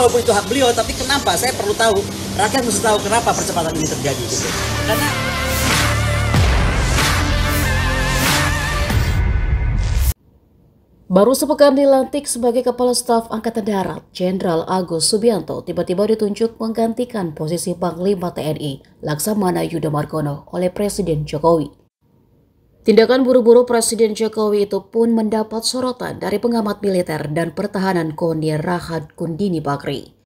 walaupun itu hak beliau, tapi kenapa? Saya perlu tahu. Rakyat mesti tahu kenapa percepatan ini terjadi. Gitu. Karena Baru sepekan dilantik sebagai Kepala Staf Angkatan Darat, Jenderal Agus Subianto tiba-tiba ditunjuk menggantikan posisi Panglima TNI Laksamana Yuda Margono oleh Presiden Jokowi. Tindakan buru-buru Presiden Jokowi itu pun mendapat sorotan dari pengamat militer dan pertahanan Koni Rahad Kundini Bakri.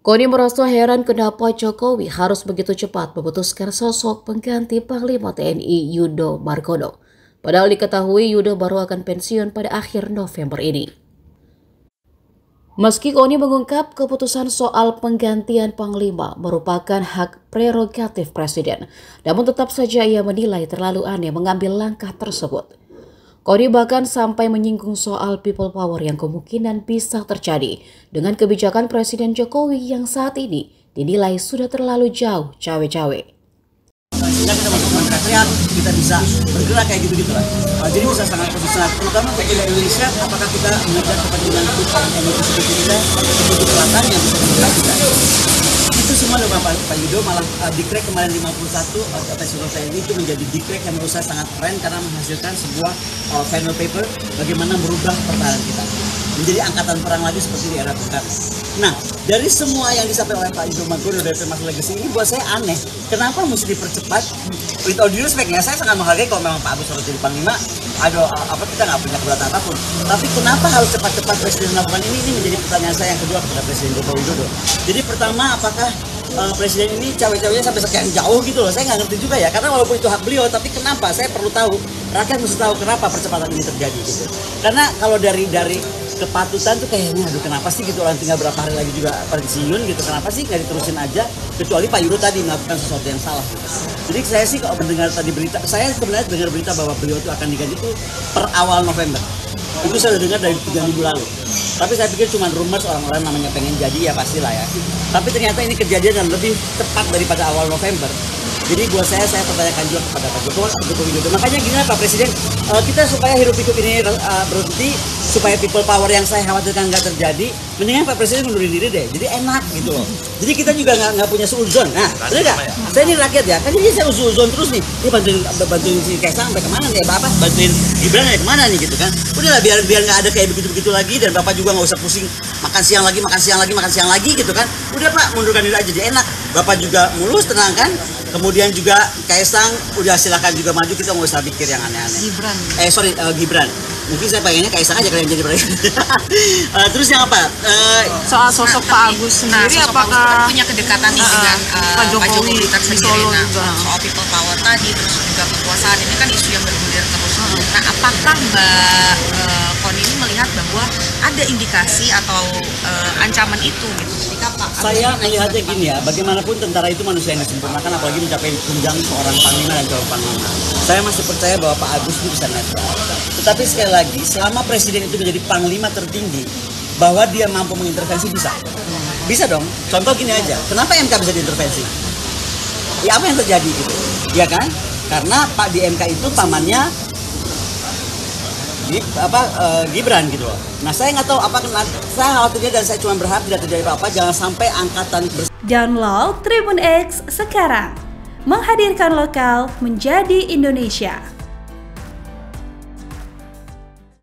Koni merasa heran kenapa Jokowi harus begitu cepat memutuskan sosok pengganti Panglima TNI Yudo Margono Padahal diketahui Yudo baru akan pensiun pada akhir November ini. Meski Koni mengungkap keputusan soal penggantian Panglima merupakan hak prerogatif Presiden, namun tetap saja ia menilai terlalu aneh mengambil langkah tersebut. Koni bahkan sampai menyinggung soal people power yang kemungkinan bisa terjadi dengan kebijakan Presiden Jokowi yang saat ini dinilai sudah terlalu jauh cawe-cawe kita kita bisa bergerak kayak gitu gitu lah uh, jadi bisa sangat sangat terutama bagi Indonesia apakah kita mengejar kepentingan Indonesia kita untuk selatan yang bisa bergerak kita itu semua dengan Pak, Pak Yudo malah uh, dikrek kemarin 51 uh, atas saya ini itu menjadi dikrek yang menurut saya sangat keren karena menghasilkan sebuah uh, final paper bagaimana merubah pertahanan kita menjadi angkatan perang lagi seperti di era Bung. Nah, dari semua yang disampaikan oleh Pak Yudo Magoro dari termasuk legacy ini buat saya aneh. Kenapa mesti dipercepat? With all due ya, saya sangat menghargai kalau memang Pak Agus harus jadi panglima. Ada apa kita nggak punya keberatan apa pun. Tapi kenapa harus cepat-cepat Presiden melakukan ini? Ini menjadi pertanyaan saya yang kedua kepada Presiden Joko Widodo. Jadi pertama, apakah uh, presiden ini cawe-cawenya sampai sekian jauh gitu loh. Saya nggak ngerti juga ya, karena walaupun itu hak beliau, tapi kenapa? Saya perlu tahu. Rakyat mesti tahu kenapa percepatan ini terjadi gitu. Karena kalau dari dari kepatutan tuh kayaknya aduh kenapa sih gitu orang tinggal berapa hari lagi juga pensiun gitu? Kenapa sih nggak diterusin aja? Kecuali Pak Yuro tadi melakukan sesuatu yang salah. Jadi saya sih kalau mendengar tadi berita saya sebenarnya dengar berita bahwa beliau itu akan diganti itu per awal November. Itu saya udah dengar dari tiga minggu lalu. Tapi saya pikir cuma rumors orang-orang namanya pengen jadi ya pastilah ya. Tapi ternyata ini kejadian dan lebih tepat daripada awal November jadi buat saya, saya pertanyakan juga kepada Pak Jokowi, Pak Jokowi Widodo. Makanya gini Pak Presiden, uh, kita supaya hirup pikuk ini uh, berhenti, supaya people power yang saya khawatirkan nggak terjadi, mendingan Pak Presiden mundurin diri deh. Jadi enak gitu loh. Jadi kita juga nggak nggak punya seuzon. Nah, benar nggak? Saya ini rakyat ya, kan jadi saya uzon terus nih. Ini bantuin bantuin si Kaisang sampai ke mana nih? Bapak bantuin Gibran sampai ke mana nih gitu kan? Udahlah biar biar nggak ada kayak begitu-begitu lagi dan Bapak juga nggak usah pusing makan siang lagi, makan siang lagi, makan siang lagi gitu kan? Udah Pak mundurkan diri aja, jadi enak. Bapak juga mulus, tenang kan? Kemudian juga Kaisang udah silakan juga maju kita nggak usah pikir yang aneh-aneh. Gibran. Eh sorry uh, Gibran. Mungkin saya pengennya Kaisang aja kalian jadi presiden. uh, terus yang apa? Uh, Soal sosok nah, Pak Agus sendiri nah, apakah Agus punya kedekatan nih uh, dengan uh, Pak Jokowi, Pak Jokowi tersendiri nah, juga. soal people power tadi terus juga kekuasaan ini kan isu yang bergulir terus. Uh. Nah, apakah Mbak uh, Koni ini melihat bahwa ada indikasi atau uh, ancaman itu gitu ketika Pak Saya melihatnya gini ya, bagaimanapun tentara itu manusia yang disempurnakan apalagi mencapai tunjang seorang panglima dan calon panglima. Saya masih percaya bahwa Pak Agus itu bisa netral. Tetapi sekali lagi, selama presiden itu menjadi panglima tertinggi, bahwa dia mampu mengintervensi bisa. Bisa dong. Contoh gini aja, kenapa MK bisa diintervensi? Ya apa yang terjadi gitu? Ya kan? Karena Pak di MK itu pamannya apa uh, Gibran gitu loh. Nah saya nggak tahu apa saya khawatirnya dan saya cuma berharap tidak terjadi apa-apa jangan sampai angkatan Download Tribun X sekarang menghadirkan lokal menjadi Indonesia.